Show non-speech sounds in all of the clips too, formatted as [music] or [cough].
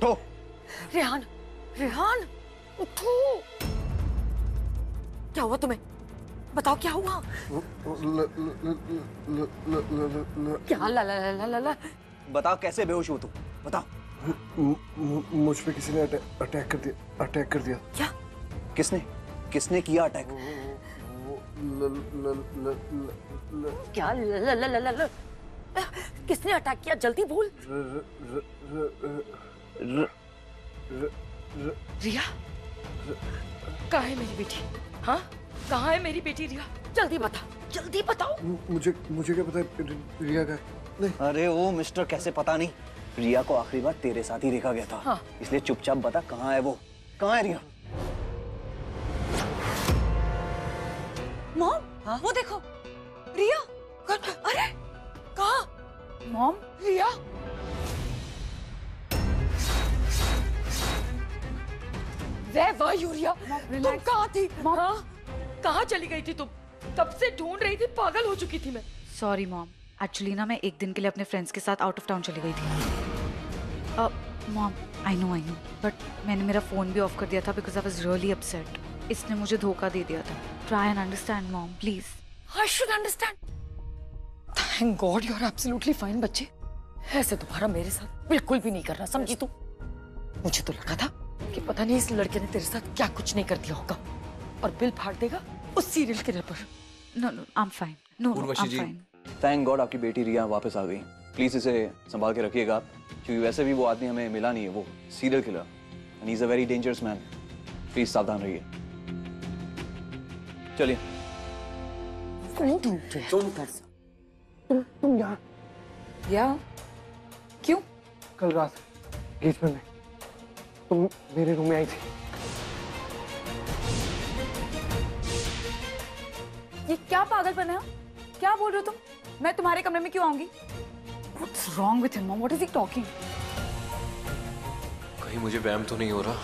उठो। रेहान रेहान उठो। क्या हुआ तुम्हें? बताओ क्या हुआ? क्या? ला ला ला ला ला ला। बताओ कैसे बेहोश हो तुम? बताओ। मुझ पे किसी ने अटैक कर दिया अटैक कर दिया। क्या? किसने? किसने किया अटैक? क्या ला ला ला ला ला ला। किसने अटैक किया? जल्दी बोल। रिया? कहाँ है मेरी बेटी? हाँ? कहाँ है मेरी बेटी रिया? जल्दी बता जल्दी बताओ मुझे मुझे क्या पता है रिया का नहीं। अरे ओ मिस्टर कैसे पता नहीं? रिया को आखिरी बार तेरे साथ ही देखा गया था। हाँ। इसलिए चुपचाप बता कहाँ है वो। कहाँ है रिया? मॉम हाँ? वो देखो। रिया अरे कहा? मॉम? रिया? वे वाह यूरिया तुम कहाँ थी? हाँ? कहाँ चली गई थी तुम? कब से ढूंढ रही थी पागल हो चुकी थी मैं। सॉरी मॉम एक्चुअली ना मैं एक दिन के लिए अपने फ्रेंड्स के साथ आउट ऑफ़ टाउन चली गई थी। Mom I know I know but मैंने मेरा फ़ोन भी ऑफ़ कर दिया था because I was really upset इसने मुझे धोखा दे दिया था। Try and understand mom please I should understand thank God you are absolutely fine बच्चे। ऐसे दोबारा मेरे साथ बिल्कुल भी नहीं करना समझी तू? मुझे तो लगा था कि पता नहीं इस लड़के ने तेरे साथ क्या कुछ नहीं कर दिया होगा। और बिल फाड़ देगा उस सीरियल किलर पर। No no I am fine no Urvashi आई जी। एम फाइन थैंक गॉड आपकी बेटी रिया वापस आ गई। प्लीज़ इसे संभाल के रखिएगा आप क्योंकि वैसे भी वो आदमी हमें मिला नहीं है वो serial killer and he is a very dangerous man please सावधान रहिए। चलिए। या क्यों? कल रात एंगेजमेंट में। तुम मेरे रूम में आई थी। ये क्या पागलपन है? हाँ? क्या बोल रहे हो तुम? मैं तुम्हारे कमरे में क्यों आऊँगी? What's wrong with him, mom? What is he talking? कहीं मुझे वहम तो नहीं हो रहा।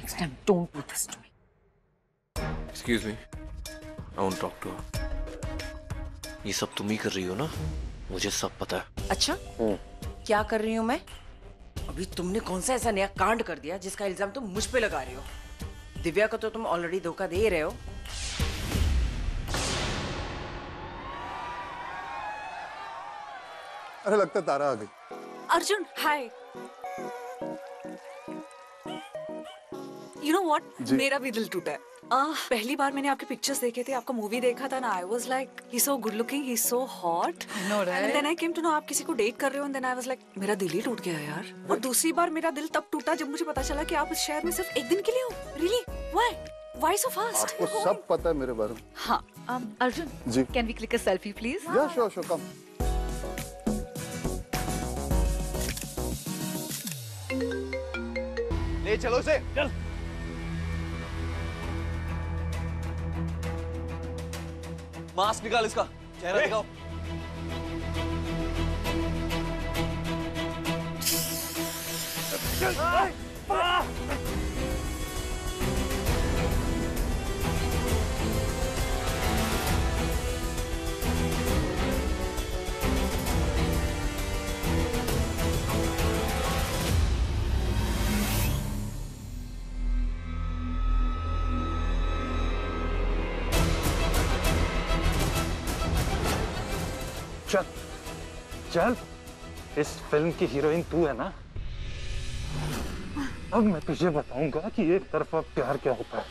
Next time don't do this to me excuse me I want talk to ये सब तुम ही कर रही हो ना? मुझे सब पता है। अच्छा? क्या कर रही हूँ मैं? अभी तुमने कौन सा ऐसा नया कांड कर दिया जिसका इल्ज़ाम तुम मुझ पे लगा रही हो? दिव्या को तो तुम ऑलरेडी धोखा दे रहे हो। अरे लगता तारा आ गई। Arjun hi you know what मेरा भी दिल टूटा है। आह, पहली बार मैंने आपके पिक्चर्स देखे थे आपका मूवी देखा था ना I was like he so good looking he so hot know, right? And then I came to know आप किसी को डेट कर रहे हो देन आई वाज लाइक मेरा दिल ही टूट गया यार। What? और दूसरी बार मेरा दिल तब टूटा जब मुझे पता चला कि आप इस शहर में सिर्फ़ एक दिन के लिए हो। Really why why so fast आपको सब पता है मेरे बारे में। हाँ Um, Arjun, ji. can we click a selfie, please? या श्योर श्योर कम ले चलो इसे चल। मास्क निकाल इसका। चेहरा दिखाओ। चल चल। इस फ़िल्म की हीरोइन तू है ना? अब मैं तुझे बताऊँगा कि एक तरफा प्यार क्या होता है।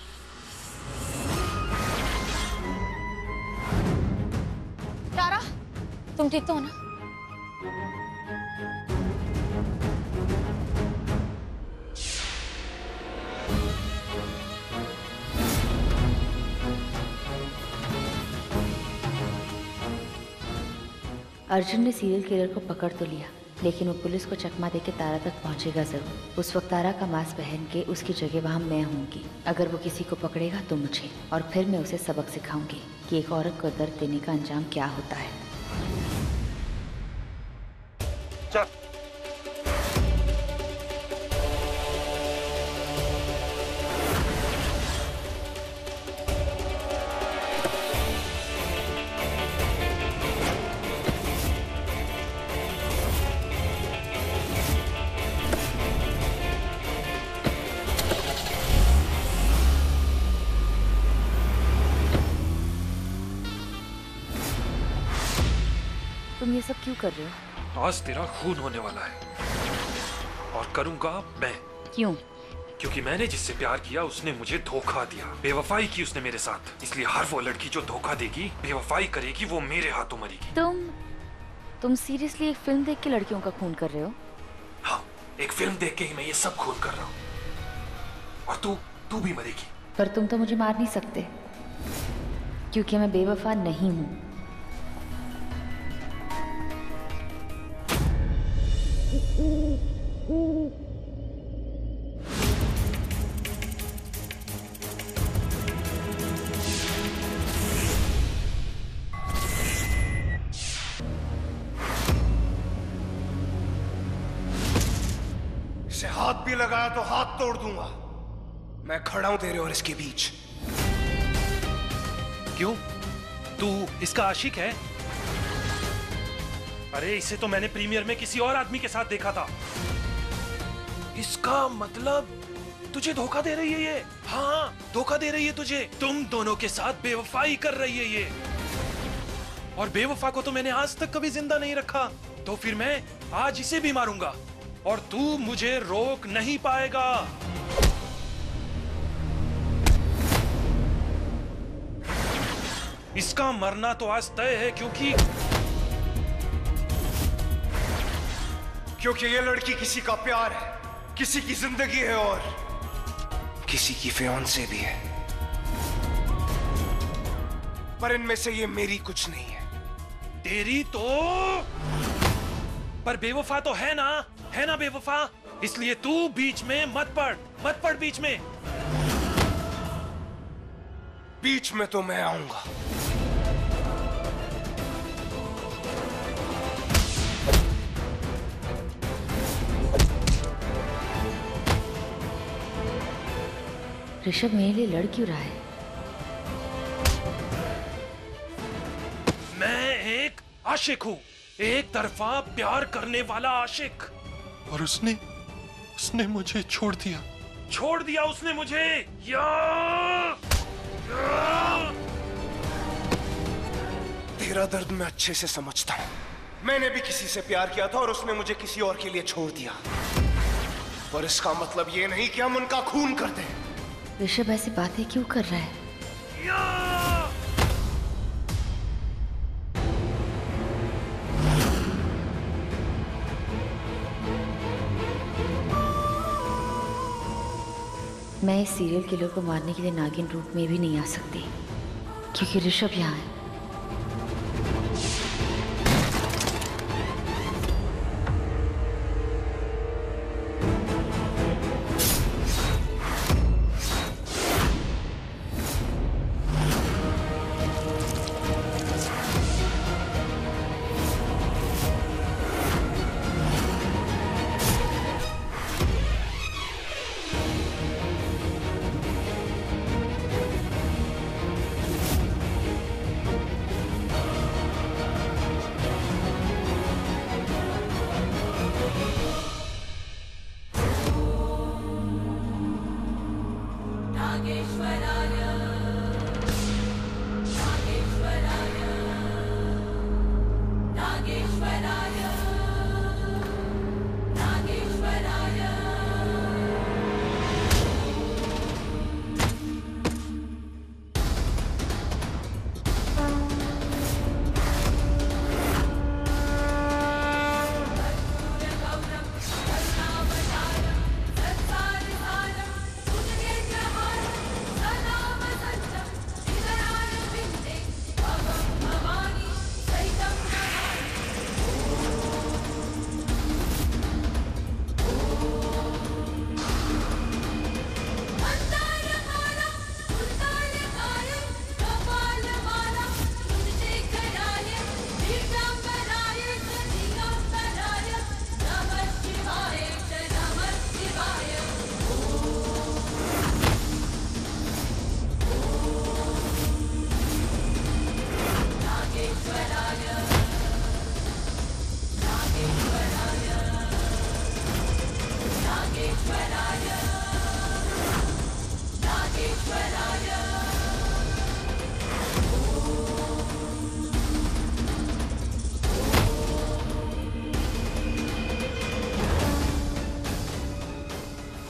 तारा, तुम ठीक तो हो ना? अर्जुन ने सीरियल किलर को पकड़ तो लिया, लेकिन वो पुलिस को चकमा देके तारा तक पहुंचेगा ज़रूर। उस वक्त तारा का मास्क पहन के उसकी जगह वहाँ मैं होंगी अगर वो किसी को पकड़ेगा तो मुझे, और फिर मैं उसे सबक सिखाऊँगी कि एक औरत को दर्द देने का अंजाम क्या होता है। आज तेरा खून होने वाला है। और करूँगा मैं। क्यों? क्योंकि मैंने जिससे प्यार किया उसने मुझे धोखा दिया। बेवफाई की उसने मेरे साथ। इसलिए हर वो लड़की जो धोखा देगी बेवफाई करेगी वो मेरे हाथों मरेगी। तुम तुम सीरियसली एक फ़िल्म देख के लड़कियों का खून कर रहे हो? हाँ एक फ़िल्म देख के ही मैं ये सब खून कर रहा हूँ। और तू तू भी मरेगी। पर तुम तो मुझे मार नहीं सकते। क्योंकि मैं बेवफा नहीं हूँ। तोड़ दूँगा। मैं खड़ा हूँ तेरे और इसके बीच। क्यों? तू इसका आशिक है? अरे, इसे तो मैंने प्रीमियर में किसी और आदमी के साथ देखा था। इसका मतलब तुझे धोखा दे रही है ये? हाँ धोखा दे रही है तुझे। तुम दोनों के साथ बेवफाई कर रही है ये। और बेवफा को तो मैंने आज तक कभी ज़िंदा नहीं रखा। तो फिर मैं आज इसे भी मारूँगा। और तू मुझे रोक नहीं पाएगा। इसका मरना तो आज तय है क्योंकि क्योंकि ये लड़की किसी का प्यार है किसी की ज़िंदगी है और किसी की फ्योन से भी है। पर इनमें से ये मेरी कुछ नहीं है। तेरी तो पर बेवफा तो है ना? है ना बेवफा? इसलिए तू बीच में मत पड़ मत पड़ बीच में। बीच में तो मैं आऊँगा। ऋषभ मेरे लिए लड़ क्यों रहा है? मैं एक आशिक हूँ। एक तरफा प्यार करने वाला आशिक। और उसने उसने मुझे छोड़ दिया। छोड़ दिया उसने मुझे। या, या! तेरा दर्द मैं अच्छे से समझता हूँ। मैंने भी किसी से प्यार किया था और उसने मुझे किसी और के लिए छोड़ दिया। पर इसका मतलब ये नहीं कि हम उनका खून कर दें। ऋषभ ऐसी बातें क्यों कर रहा है? या! मैं इस सीरियल किलर को मारने के लिए नागिन रूप में भी नहीं आ सकती, क्योंकि ऋषभ यहाँ है।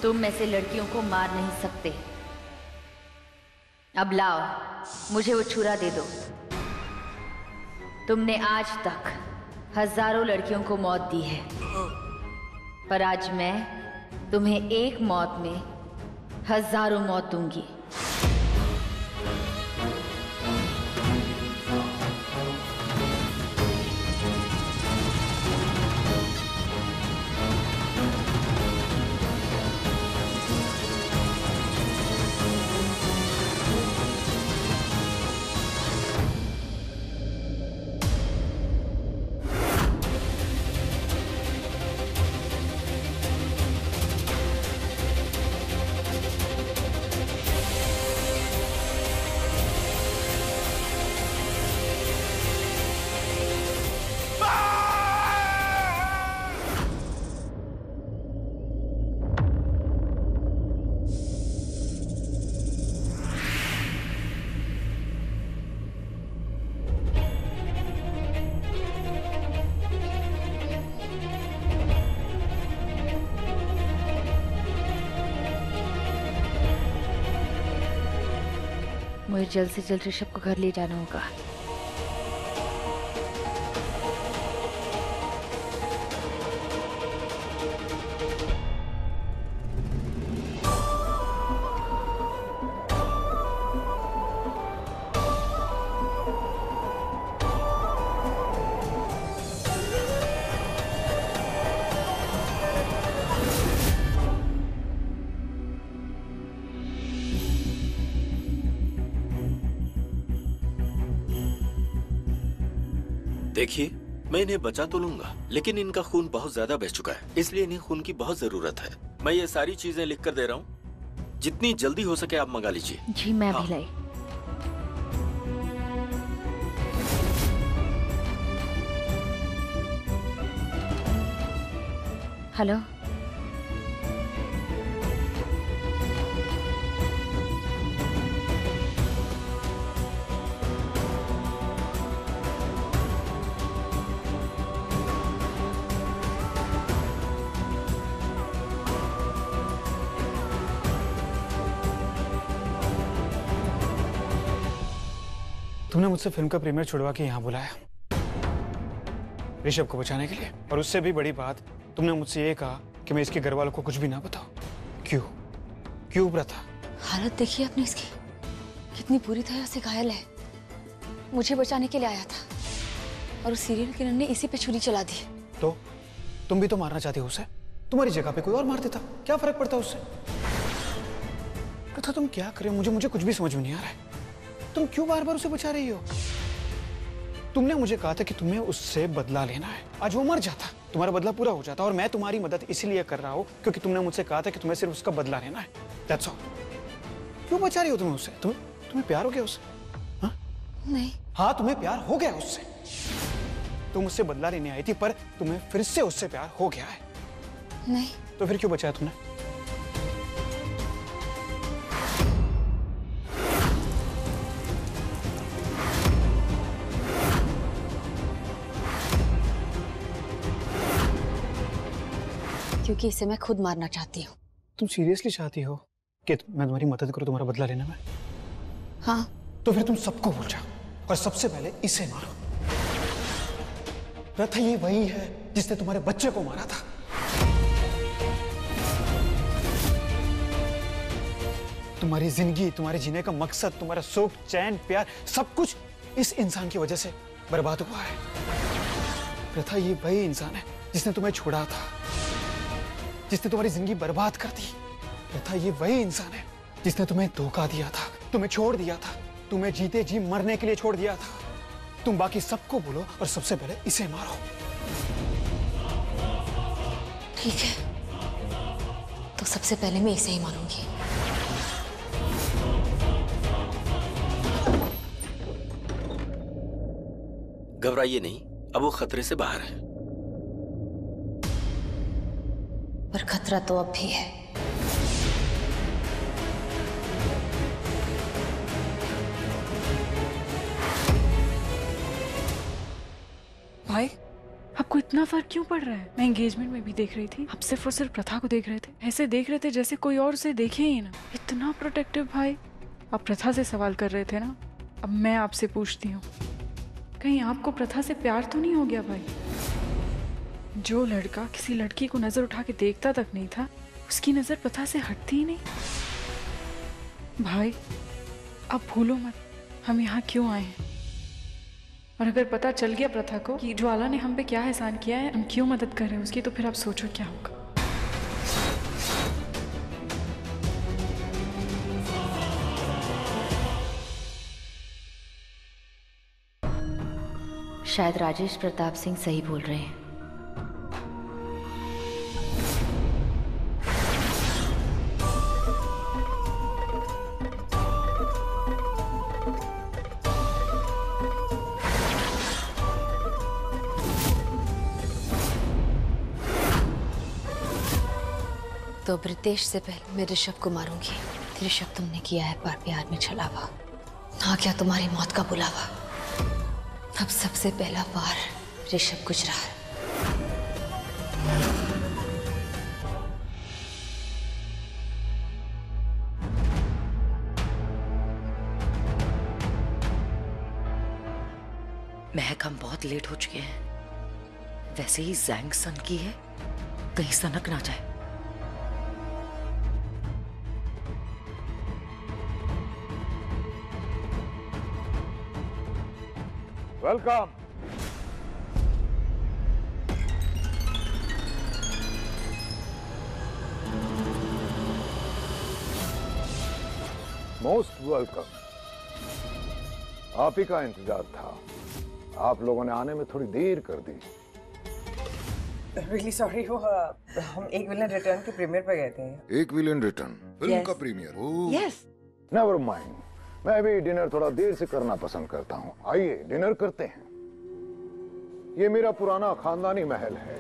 तुम ऐसे लड़कियों को मार नहीं सकते। अब लाओ, मुझे वो छुरा दे दो। तुमने आज तक हज़ारों लड़कियों को मौत दी है। पर आज मैं तुम्हें एक मौत में हज़ारों मौत दूँगी। मुझे जल्द से जल्द ऋषभ को घर ले जाना होगा। इन्हें बचा तो लूँगा लेकिन इनका खून बहुत ज़्यादा बह चुका है इसलिए इन्हें खून की बहुत ज़रूरत है। मैं ये सारी चीज़ें लिख कर दे रहा हूँ। जितनी जल्दी हो सके आप मंगा लीजिए। जी मैं हाँ। भी लाई। हेलो? तुमने मुझसे फ़िल्म का प्रीमियर छुड़वा के यहाँ बुलाया। ऋषभ को बचाने के लिए। और उससे भी बड़ी बात तुमने मुझसे ये कहा कि मैं इसके घर वालों को कुछ भी ना बताऊँ। क्यों? क्यों प्रथा? हालत देखिए आपने इसकी? कितनी बुरी तरह से घायल है। मुझे बचाने के लिए आया था। और उस सीरियल किरण ने इसी पे छुरी चला दी। तो? तुम भी तो मारना चाहती हो उसे? तुम्हारी जगह पे कोई और मार देता? क्या फ़र्क पड़ता उससे? प्रथा तुम क्या करे मुझे मुझे कुछ भी समझ में नहीं आ रहा है। तुम क्यों बार बार उसे बचा रही हो? तुमने मुझे कहा था कि तुम्हें उससे बदला लेना है। आज वो मर जाता। तुम्हारा बदला पूरा हो जाता और मैं तुम्हारी मदद इसलिए कर रहा हूँ क्योंकि तुमने मुझसे कहा था कि तुम्हें सिर्फ़ उसका बदला लेना है। That's all. क्यों बचा रही हो तुम्हें उससे तुम्हें तुम्हें प्यार हो गया उससे? नहीं। हाँ तुम्हें प्यार हो गया उससे। तुम उससे बदला लेने आई थी पर तुम्हें फिर से उससे प्यार हो गया है। नहीं। तो फिर क्यों बचाया तुमने? क्योंकि इसे मैं खुद मारना चाहती हूँ। तुम सीरियसली चाहती हो कि मैं तुम्हारी मदद करूँ तुम्हारा बदला लेने में? हाँ। तो फिर तुम सबको भूल जाओ और सबसे पहले इसे मारो। प्रथा ये वही है जिसने तुम्हारे बच्चे को मारा था। तुम्हारी ज़िंदगी तुम्हारे जीने का मकसद तुम्हारा सुख चैन प्यार सब कुछ इस इंसान की वजह से बर्बाद हुआ है। प्रथा ये वही इंसान है जिसने तुम्हें छोड़ा था। जिसने तुम्हारी ज़िंदगी बर्बाद कर दी। प्रथा ये वही इंसान है जिसने तुम्हें धोखा दिया था तुम्हें छोड़ दिया था तुम्हें जीते जी मरने के लिए छोड़ दिया था। तुम बाकी सबको बोलो और सबसे पहले इसे मारो। ठीक है। तो सबसे पहले मैं इसे ही मारूँगी। घबराइए नहीं अब वो खतरे से बाहर है। पर खतरा तो अब भी है। भाई, आपको इतना फ़र्क क्यों पड़ रहा है? मैं एंगेजमेंट में भी देख रही थी। आप सिर्फ़ और सिर्फ़ प्रथा को देख रहे थे। ऐसे देख रहे थे जैसे कोई और उसे देखे ही ना। इतना प्रोटेक्टिव भाई। आप प्रथा से सवाल कर रहे थे ना? अब मैं आपसे पूछती हूँ। कहीं आपको प्रथा से प्यार तो नहीं हो गया भाई? जो लड़का किसी लड़की को नज़र उठा के देखता तक नहीं था, उसकी नज़र प्रथा से हटती ही नहीं। भाई, अब भूलो मत, हम यहाँ क्यों आए हैं? और अगर पता चल गया प्रथा को कि ज्वाला ने हम पे क्या एहसान किया है, हम क्यों मदद कर रहे हैं उसकी तो फिर आप सोचो क्या होगा। शायद राजेश प्रताप सिंह सही बोल रहे हैं। तो ब्रितेश से पहले मैं ऋषभ को मारूँगी। ऋषभ तुमने किया है पर प्यार में छलावा। ना क्या तुम्हारी मौत का बुलावा। अब सबसे पहला वार ऋषभ गुजराल महक हम बहुत लेट हो चुके हैं। वैसे ही जैंग सन की है। कहीं सनक ना जाए। वेलकम मोस्ट वेलकम आप ही का इंतज़ार था। आप लोगों ने आने में थोड़ी देर कर दी। रियली सॉरी वो uh, हम एक विलन रिटर्न के प्रीमियर पे गए थे। एक विलियन रिटर्न फ़िल्म Yes. का प्रीमियर यस नेवर माइंड मैं भी डिनर थोड़ा देर से करना पसंद करता हूँ। आइए, डिनर करते हैं। ये मेरा पुराना खानदानी महल है।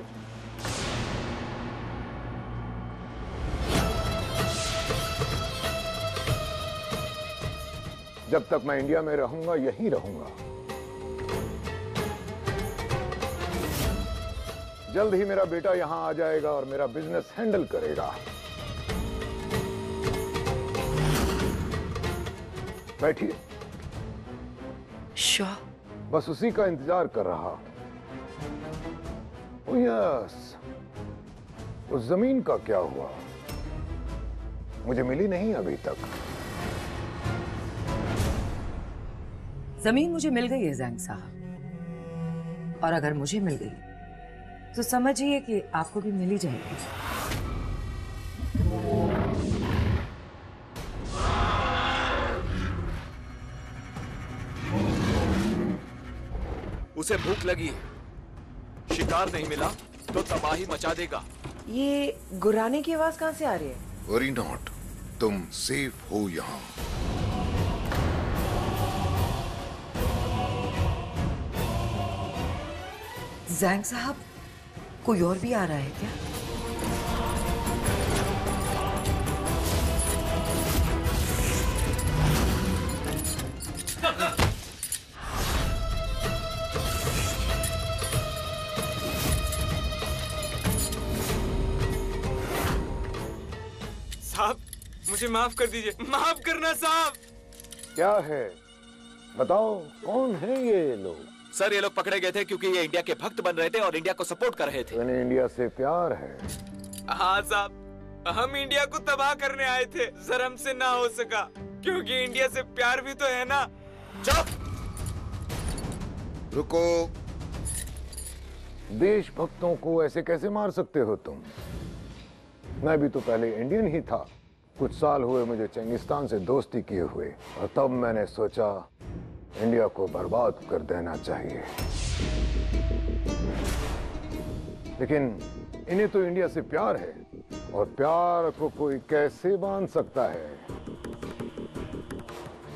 जब तक मैं इंडिया में रहूँगा, यहीं रहूँगा। जल्द ही मेरा बेटा यहाँ आ जाएगा और मेरा बिज़नेस हैंडल करेगा। बैठिए। श्योर। बस उसी का इंतज़ार कर रहा। Oh yes. उस ज़मीन का क्या हुआ? मुझे मिली नहीं अभी तक। ज़मीन मुझे मिल गई है जैंग साहब। और अगर मुझे मिल गई तो समझिए कि आपको भी मिली जाएगी। उसे भूख लगी। है शिकार नहीं मिला तो तबाही मचा देगा। ये गुराने की आवाज़ कहाँ से आ रही है? वरी नॉट तुम सेफ़ हो यहाँ। जैंग साहब कोई और भी आ रहा है क्या? साहब [laughs] मुझे माफ़ कर दीजिए। माफ़ करना साहब। क्या है? बताओ कौन है ये लोग? सर ये लोग पकड़े गए थे क्योंकि ये इंडिया के भक्त बन रहे थे और इंडिया को सपोर्ट कर रहे थे। मैंने इंडिया से प्यार है। हाँ साहब हम इंडिया को तबाह करने आए थे। सर हमसे ना हो सका क्योंकि इंडिया से प्यार भी तो है ना। चुप! रुको। देशभक्तों को ऐसे कैसे मार सकते हो तुम? मैं भी तो पहले इंडियन ही था। कुछ साल हुए मुझे चंगिस्तान से दोस्ती किए हुए, और तब मैंने सोचा, इंडिया को बर्बाद कर देना चाहिए। लेकिन इन्हें तो इंडिया से प्यार है, और प्यार को कोई कैसे बाँध सकता है?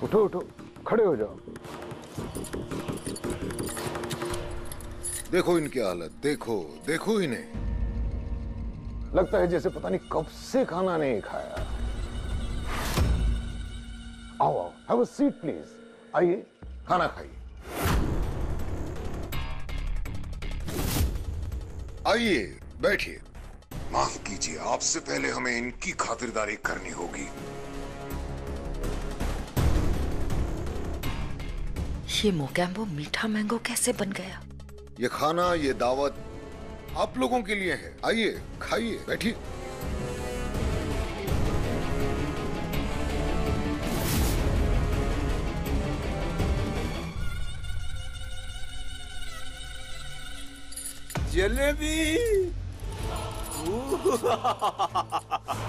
उठो उठो, खड़े हो जाओ। देखो इनकी हालत, देखो देखो इन्हें। लगता है जैसे पता नहीं कब से खाना नहीं खाया। आओ आओ हैव अ सीट प्लीज़ आइए खाना खाइए आइए बैठिए माफ़ कीजिए आपसे पहले हमें इनकी खातिरदारी करनी होगी ये मोगैम्बो मीठा मैंगो कैसे बन गया ये खाना ये दावत आप लोगों के लिए है आइए खाइए बैठिए जलेबी। [laughs] [laughs]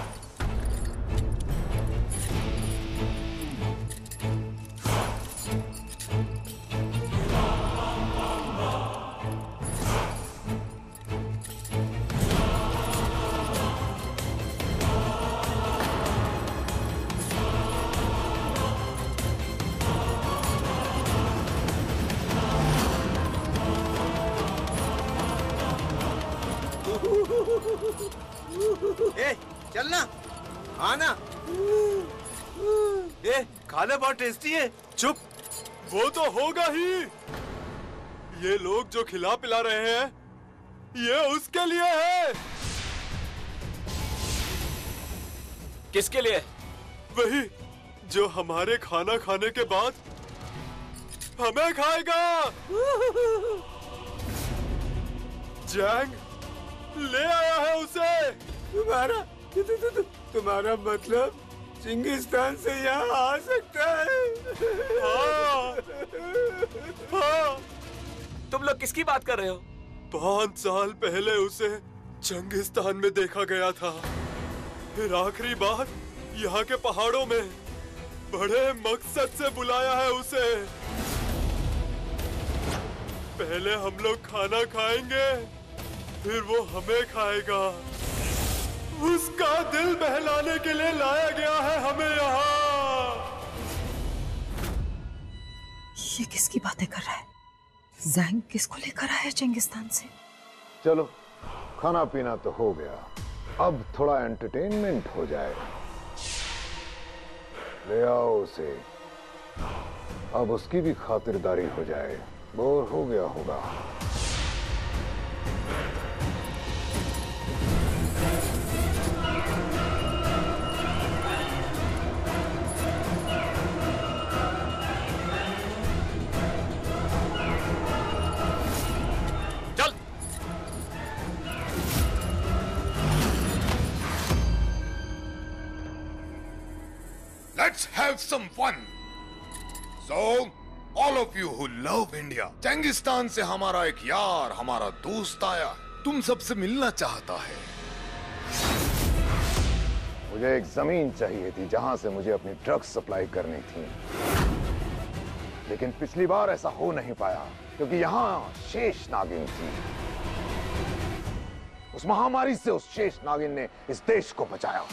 टेस्टी है। चुप। वो तो होगा ही। ये लोग जो खिला पिला रहे हैं ये उसके लिए है। किसके लिए? वही जो हमारे खाना खाने के बाद हमें खाएगा। जैंग ले आया है उसे। तुम्हारा तु, तु, तु, तु, तुम्हारा मतलब? चिंगिस्तान से यहाँ आ सकता है। हाँ, हाँ। तुम लोग किसकी बात कर रहे हो? पाँच साल पहले उसे चंगिस्तान में देखा गया था। फिर आखिरी बार यहाँ के पहाड़ों में बड़े मकसद से बुलाया है उसे। पहले हम लोग खाना खाएँगे फिर वो हमें खाएगा। उसका दिल बहलाने के लिए लाया गया है हमें यहाँ। ये किसकी बातें कर रहा है? जैंग किसको लेकर आया है चंगिस्तान से? चलो खाना पीना तो हो गया। अब थोड़ा एंटरटेनमेंट हो जाए। ले आओ उसे। अब उसकी भी खातिरदारी हो जाए। बोर हो गया होगा। Let's have some fun. So, all of you who love India, चंगिस्तान से हमारा एक यार हमारा दोस्त आया। तुम सबसे मिलना चाहता है। मुझे एक ज़मीन चाहिए थी जहाँ से मुझे अपनी ड्रग्स सप्लाई करनी थी। लेकिन पिछली बार ऐसा हो नहीं पाया क्योंकि यहाँ शेष नागिन थी। उस महामारी से उस शेष नागिन ने इस देश को बचाया।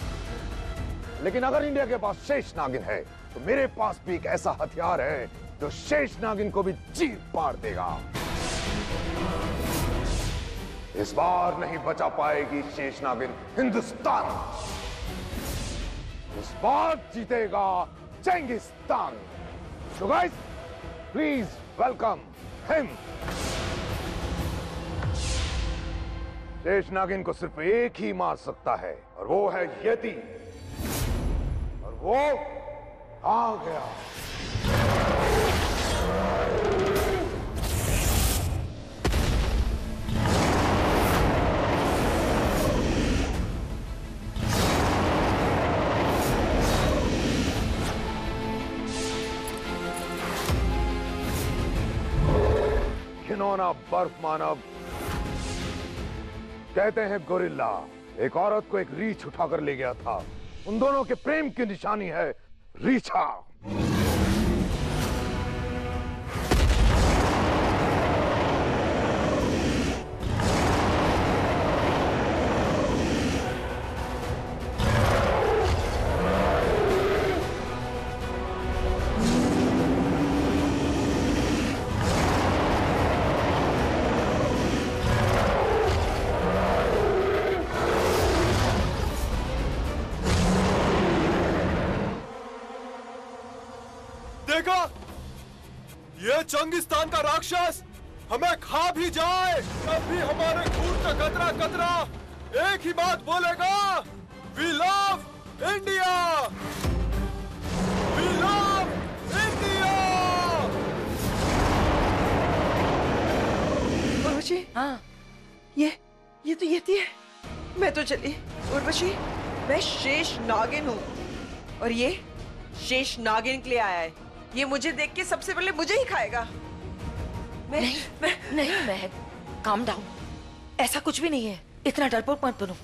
लेकिन अगर इंडिया के पास शेष नागिन है तो मेरे पास भी एक ऐसा हथियार है जो शेष नागिन को भी चीर पार देगा। इस बार नहीं बचा पाएगी शेष नागिन हिंदुस्तान। इस बार जीतेगा चेंगिस्तान। गाइस प्लीज़ वेलकम हिम शेष नागिन को सिर्फ़ एक ही मार सकता है, और वो है यति। वो आ गया। घिनौना बर्फ़ मानव। कहते हैं गोरिल्ला, एक औरत को एक रीछ उठाकर ले गया था। उन दोनों के प्रेम की निशानी है रीछा देखा? ये चंगिस्तान का राक्षस हमें खा भी जाए तब भी हमारे खून का कतरा कतरा एक ही बात बोलेगा we love India we love India Urvashi हाँ। ये ये तो ये है। मैं तो चली। उर्वशी मैं शेष नागिन हूँ। और ये शेष नागिन के लिए आया है। ये मुझे देख के सबसे पहले मुझे ही खाएगा। मैं नहीं मैं नहीं मैं काम डाउन ऐसा कुछ भी नहीं है। इतना डरपोक मत बनो।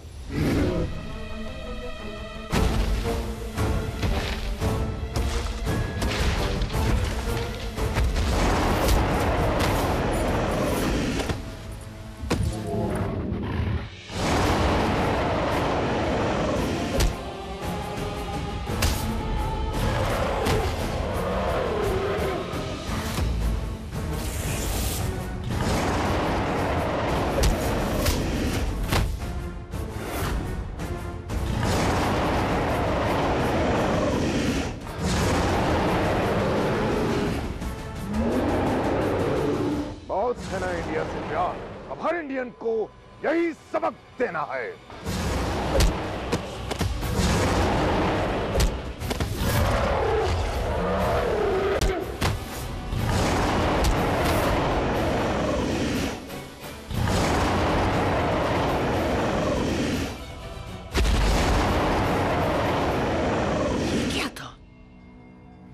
बहुत है ना इंडिया से प्यार। अब हर इंडियन को यही सबक देना है।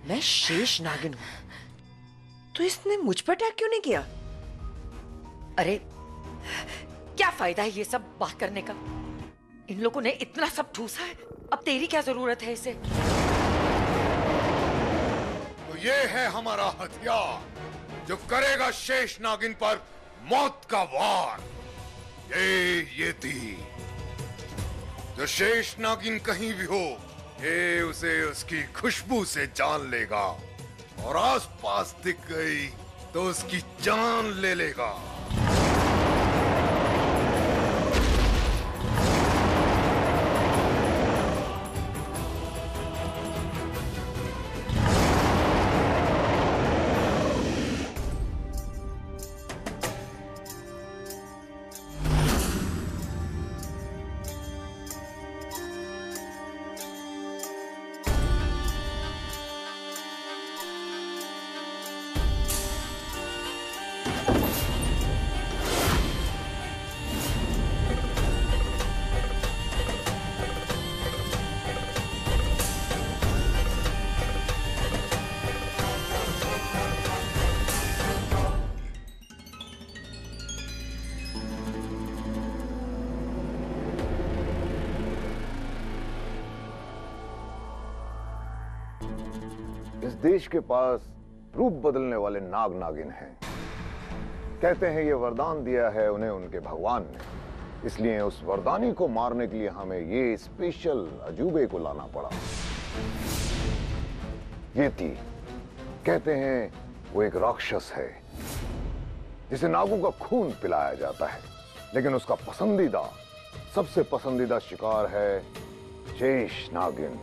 मैं शेष नागिन तो इसने मुझ पर अटैक क्यों नहीं किया? अरे, क्या फ़ायदा है ये सब बात करने का? इन लोगों ने इतना सब ठूसा है। अब तेरी क्या ज़रूरत है इसे? तो ये है हमारा हथियार, जो करेगा शेष नागिन पर मौत का वार। ये ये थी जो शेष नागिन कहीं भी हो, ये उसे उसकी खुशबू से जान लेगा। और आसपास दिख गई तो उसकी जान ले लेगा। देश के पास रूप बदलने वाले नाग नागिन हैं। कहते हैं, ये वरदान दिया है उन्हें उनके भगवान ने। इसलिए उस वरदानी को मारने के लिए हमें ये स्पेशल अजूबे को लाना पड़ा। ये थी कहते हैं, वो एक राक्षस है, जिसे नागों का खून पिलाया जाता है। लेकिन उसका पसंदीदा, सबसे पसंदीदा शिकार है शेष नागिन।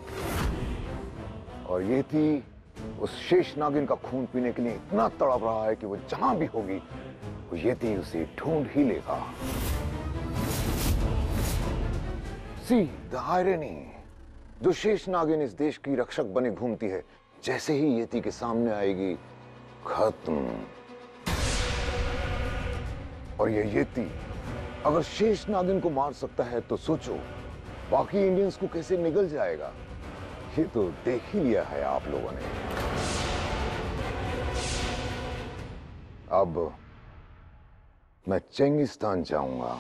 और ये थी उस शेष नागिन का खून पीने के लिए इतना तड़प रहा है कि वो जहाँ भी होगी, वो यति उसे ढूंढ ही लेगा। सी द आयरनी जो शेष नागिन इस देश की रक्षक बनी घूमती है, जैसे ही यति के सामने आएगी, खत्म। और ये यति, अगर शेष नागिन को मार सकता है तो सोचो, बाकी इंडियंस को कैसे निगल जाएगा? ये तो देख ही लिया है आप लोगों ने। अब मैं चेंगिस्तान जाऊँगा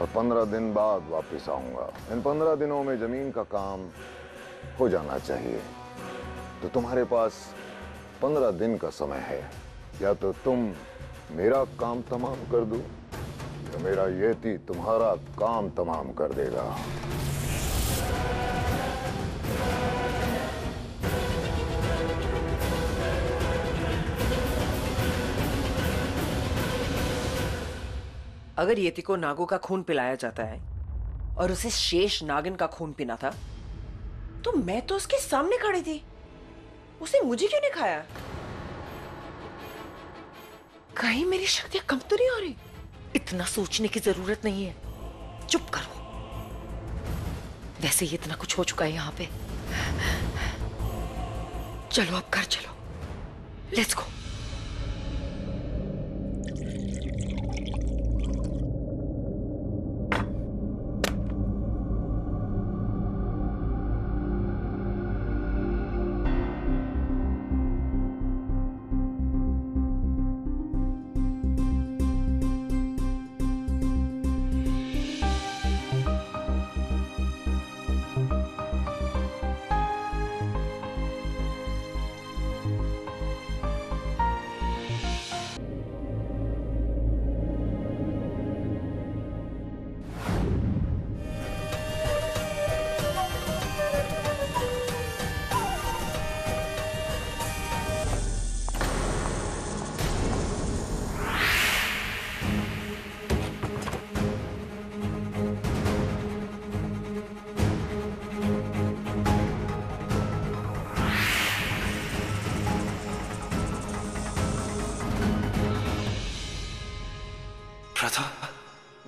और पंद्रह दिन बाद वापस आऊँगा। इन पंद्रह दिनों में ज़मीन का काम हो जाना चाहिए। तो तुम्हारे पास पंद्रह दिन का समय है। या तो तुम मेरा काम तमाम कर दो, या मेरा येती तुम्हारा काम तमाम कर देगा। अगर येति को नागो का खून पिलाया जाता है, और उसे शेष नागिन का खून पीना था तो मैं तो उसके सामने खड़ी थी। उसे मुझे क्यों नहीं खाया? कहीं मेरी शक्तियाँ कम तो नहीं हो रही? इतना सोचने की ज़रूरत नहीं है। चुप करो। वैसे ही इतना कुछ हो चुका है यहाँ पे। चलो, अब घर चलो। लेट्स गो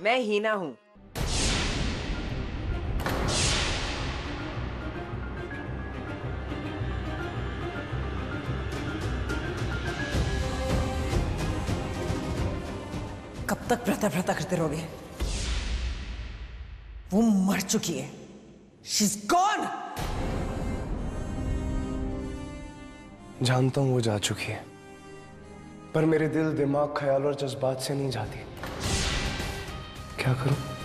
मैं हीना हूँ। कब तक प्रथा प्रथा करते रहोगे? वो मर चुकी है। शी इज़ गॉन जानता हूँ वो जा चुकी है पर मेरे दिल दिमाग ख्याल और जज्बात से नहीं जाती। क्या करूँ तुम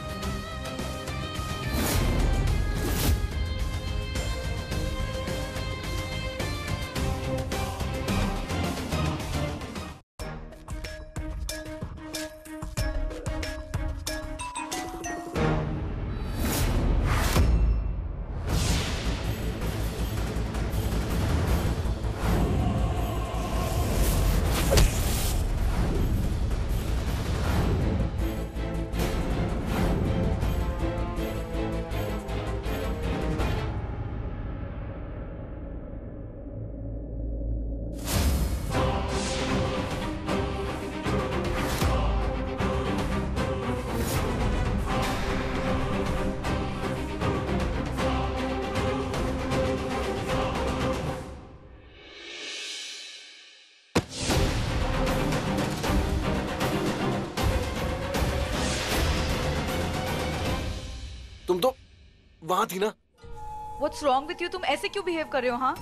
What's wrong with you? तुम ऐसे क्यों बिहेव कर रहे हो हाँ?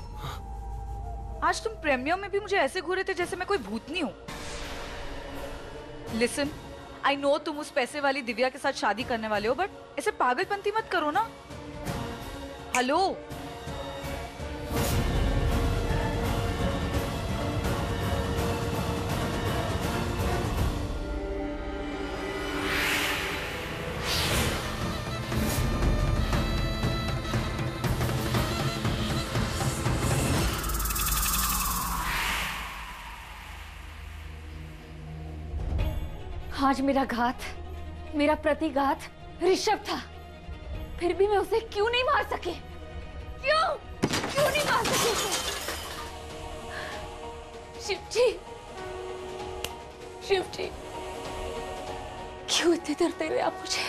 आज तुम प्रेमियों में भी मुझे ऐसे घूरे थे जैसे मैं कोई भूतनी हूँ। लिसन आई नो तुम उस पैसे वाली दिव्या के साथ शादी करने वाले हो बट ऐसे पागलपंती मत करो ना। हेलो मेरा घात, मेरा प्रतिघात ऋषभ था। फिर भी मैं उसे क्यों नहीं मार सके? क्यों? क्यों नहीं मार सके शिव जी शिव जी क्यों इतने दर्द दे रहे आप मुझे?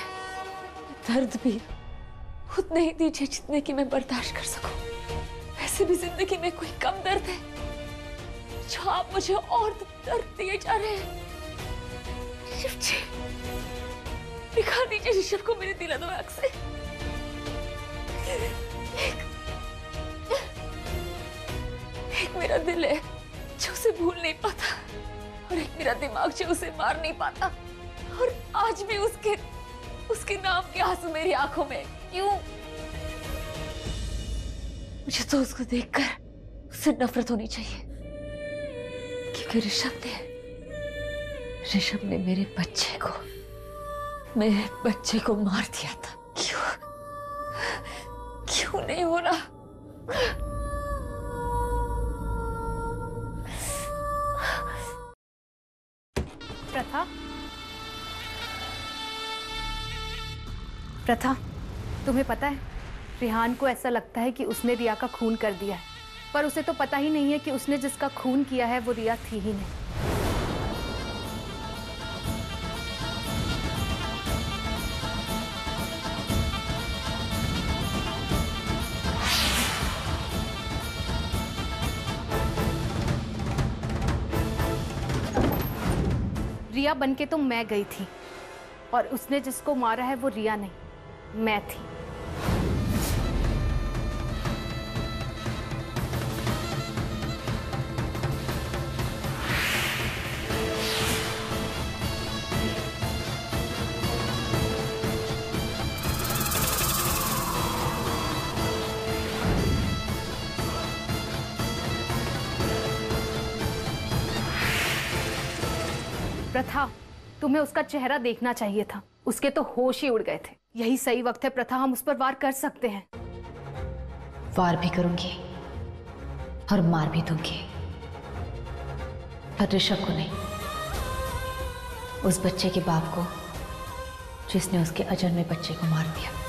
दर्द भी उतने ही दीजिए जितने की मैं बर्दाश्त कर सकूँ। वैसे भी ज़िंदगी में कोई कम दर्द है, जो आप मुझे और दर्द दिए जा रहे हैं। शिव जी दिखा दीजिए ऋषभ को मेरे दिल दिमाग से। एक, एक मेरा दिल है जो उसे भूल नहीं पाता और एक मेरा दिमाग जो उसे मार नहीं पाता। और आज भी उसके उसके नाम के आँसू मेरी आँखों में क्यों? मुझे तो उसको देखकर उससे नफरत होनी चाहिए। क्योंकि ऋषभ ने ऋषभ ने मेरे बच्चे को, मेरे बच्चे को मार दिया था। क्यों? क्यों नहीं हो रहा प्रथा? प्रथा, तुम्हें पता है, रिहान को ऐसा लगता है कि उसने रिया का खून कर दिया है। पर उसे तो पता ही नहीं है कि उसने जिसका खून किया है, वो रिया थी ही नहीं। रिया बन के तो मैं गई थी। और उसने जिसको मारा है वो रिया नहीं, मैं थी। तुम्हें उसका चेहरा देखना चाहिए था। उसके तो होश ही उड़ गए थे। यही सही वक्त है, प्रथा, हम उस पर वार कर सकते हैं। वार भी करूँगी और मार भी दूँगी। पर ऋषभ को नहीं। उस बच्चे के बाप को, जिसने उसके अजन्मे बच्चे को मार दिया।